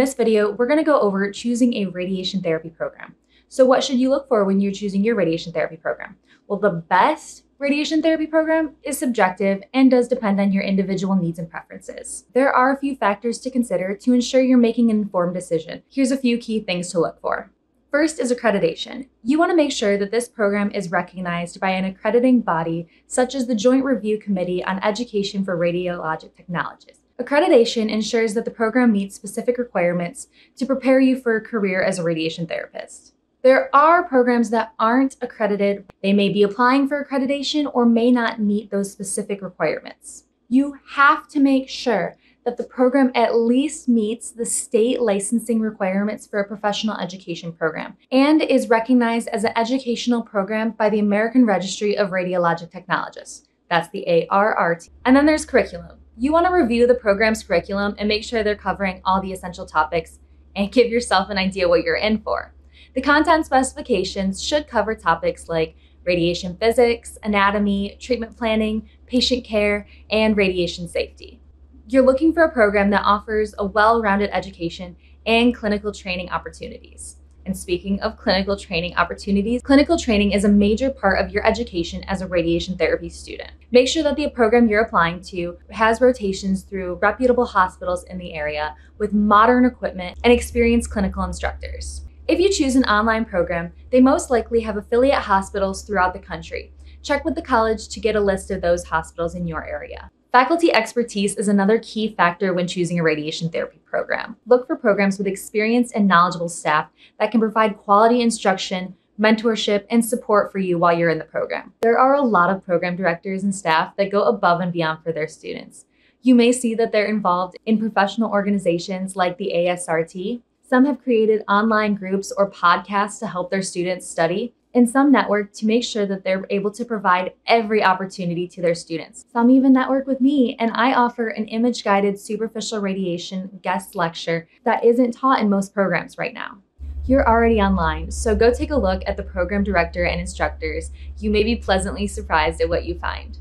this video, we're gonna go over choosing a radiation therapy program. So what should you look for when you're choosing your radiation therapy program? Well, the best radiation therapy program is subjective and does depend on your individual needs and preferences. There are a few factors to consider to ensure you're making an informed decision. Here's a few key things to look for. First is accreditation. You want to make sure that this program is recognized by an accrediting body, such as the Joint Review Committee on Education for Radiologic Technologists. Accreditation ensures that the program meets specific requirements to prepare you for a career as a radiation therapist. There are programs that aren't accredited. They may be applying for accreditation or may not meet those specific requirements. You have to make sure that the program at least meets the state licensing requirements for a professional education program and is recognized as an educational program by the American Registry of Radiologic Technologists. That's the ARRT. And then there's curriculum. You want to review the program's curriculum and make sure they're covering all the essential topics and give yourself an idea what you're in for. The content specifications should cover topics like radiation physics, anatomy, treatment planning, patient care, and radiation safety. You're looking for a program that offers a well rounded education and clinical training opportunities. And speaking of clinical training opportunities, clinical training is a major part of your education as a radiation therapy student. Make sure that the program you're applying to has rotations through reputable hospitals in the area with modern equipment and experienced clinical instructors. If you choose an online program, they most likely have affiliate hospitals throughout the country. Check with the college to get a list of those hospitals in your area. Faculty expertise is another key factor when choosing a radiation therapy program. Look for programs with experienced and knowledgeable staff that can provide quality instruction, mentorship, and support for you while you're in the program. There are a lot of program directors and staff that go above and beyond for their students. You may see that they're involved in professional organizations like the ASRT. Some have created online groups or podcasts to help their students study and some network to make sure that they're able to provide every opportunity to their students. Some even network with me, and I offer an image guided superficial radiation guest lecture that isn't taught in most programs right now. You're already online, so go take a look at the program director and instructors. You may be pleasantly surprised at what you find.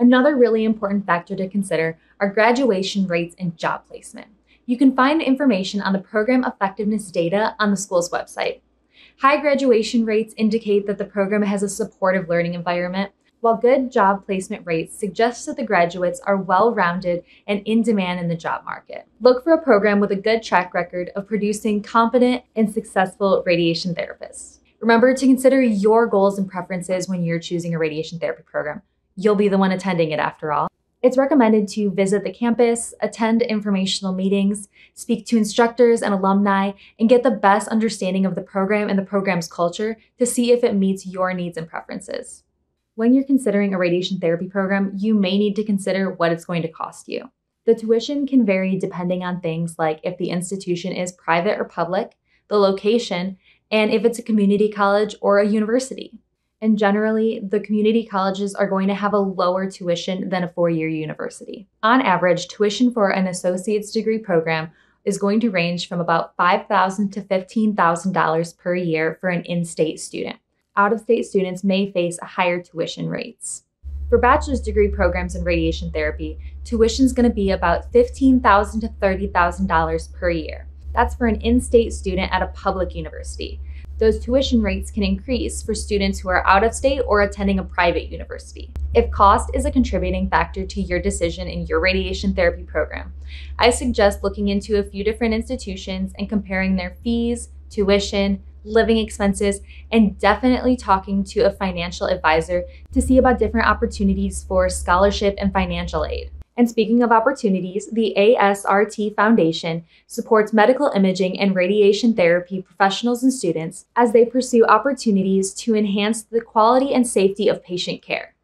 Another really important factor to consider are graduation rates and job placement. You can find information on the program effectiveness data on the school's website. High graduation rates indicate that the program has a supportive learning environment, while good job placement rates suggest that the graduates are well rounded and in demand in the job market. Look for a program with a good track record of producing competent and successful radiation therapists. Remember to consider your goals and preferences when you're choosing a radiation therapy program. You'll be the one attending it after all. It's recommended to visit the campus, attend informational meetings, speak to instructors and alumni, and get the best understanding of the program and the program's culture to see if it meets your needs and preferences. When you're considering a radiation therapy program, you may need to consider what it's going to cost you. The tuition can vary depending on things like if the institution is private or public, the location, and if it's a community college or a university. And generally, the community colleges are going to have a lower tuition than a four year university. On average, tuition for an associate's degree program is going to range from about 5,000 to $15,000 per year for an in state student. Out of state students may face higher tuition rates. For bachelor's degree programs in radiation therapy, tuition is going to be about 15,000 to $30,000 per year. That's for an in state student at a public university those tuition rates can increase for students who are out of state or attending a private university. If cost is a contributing factor to your decision in your radiation therapy program, I suggest looking into a few different institutions and comparing their fees, tuition, living expenses, and definitely talking to a financial advisor to see about different opportunities for scholarship and financial aid. And speaking of opportunities, the ASRT Foundation supports medical imaging and radiation therapy professionals and students as they pursue opportunities to enhance the quality and safety of patient care.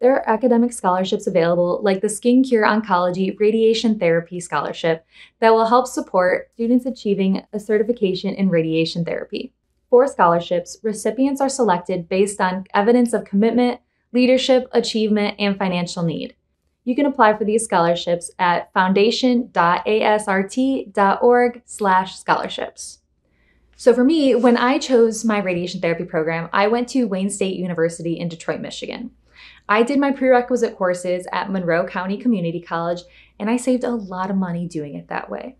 There are academic scholarships available, like the SkinCure Oncology Radiation Therapy Scholarship, that will help support students achieving a certification in radiation therapy. For scholarships, recipients are selected based on evidence of commitment, leadership, achievement, and financial need. You can apply for these scholarships at foundation.asrt.org slash scholarships. So for me, when I chose my radiation therapy program, I went to Wayne State University in Detroit, Michigan. I did my prerequisite courses at Monroe County Community College, and I saved a lot of money doing it that way.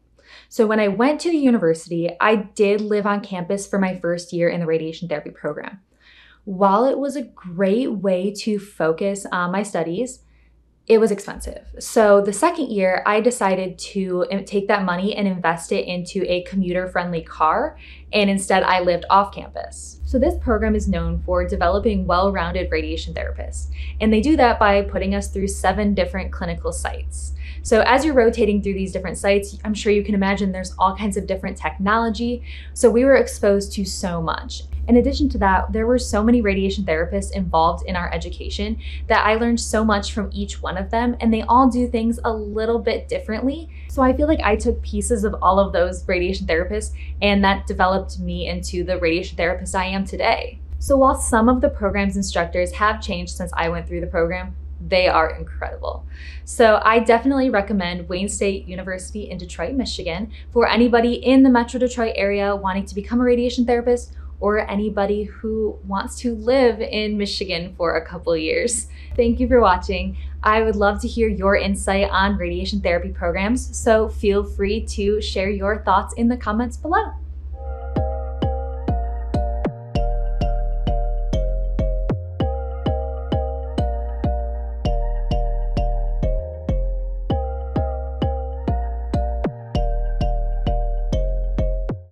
So when I went to the university, I did live on campus for my first year in the radiation therapy program. While it was a great way to focus on my studies, it was expensive. So the second year, I decided to take that money and invest it into a commuter friendly car. And instead, I lived off campus. So this program is known for developing well rounded radiation therapists. And they do that by putting us through seven different clinical sites. So as you're rotating through these different sites, I'm sure you can imagine there's all kinds of different technology. So we were exposed to so much. In addition to that, there were so many radiation therapists involved in our education that I learned so much from each one of them, and they all do things a little bit differently. So I feel like I took pieces of all of those radiation therapists, and that developed me into the radiation therapist I am today. So while some of the program's instructors have changed since I went through the program, they are incredible. So I definitely recommend Wayne State University in Detroit, Michigan for anybody in the Metro Detroit area wanting to become a radiation therapist or anybody who wants to live in Michigan for a couple years. Thank you for watching. I would love to hear your insight on radiation therapy programs, so feel free to share your thoughts in the comments below.